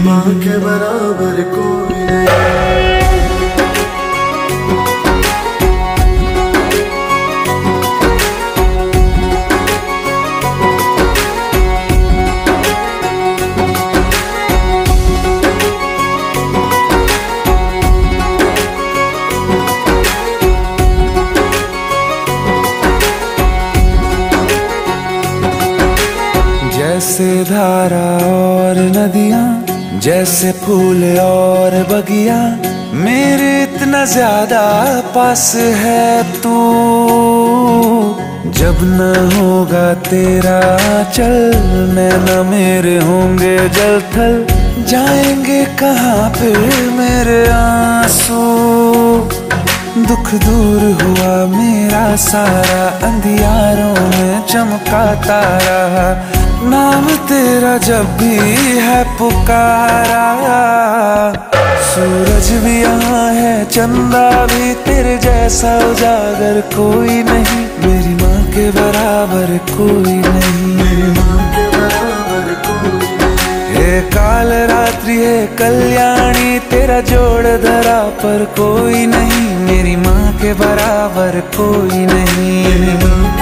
माँ के बराबर कोई जैसे धारा और नदियाँ, जैसे फूल और बगिया, मेरे इतना ज़्यादा पास है तू। जब न होगा तेरा चल न मेरे होंगे जल थल, जाएँगे कहाँ फिर मेरे आँसू? दुख दूर हुआ मेरा सारा, अंधियारों में चमका तारा नाम तेरा जब भी है पुकारा। सूरज भी यहाँ है, चंदा भी तेरे जैसा उजागर कोई नहीं। मेरी माँ के बराबर कोई नहीं। माँ के बराबर हे काल रात्रि, है कल्याणी, तेरा जोड़ धरा पर कोई नहीं। मेरी माँ के बराबर कोई नहीं। माँ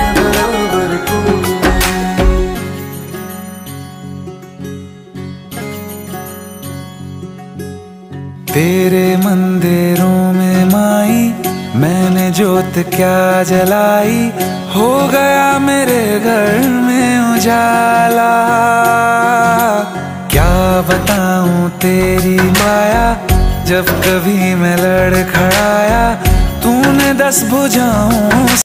तेरे मंदिरों में माई, मैंने जोत क्या जलाई? हो गया मेरे घर में उजाला। क्या बताऊँ तेरी माया, जब कभी मैं लड़खड़ाया, तूने दस बुझाऊं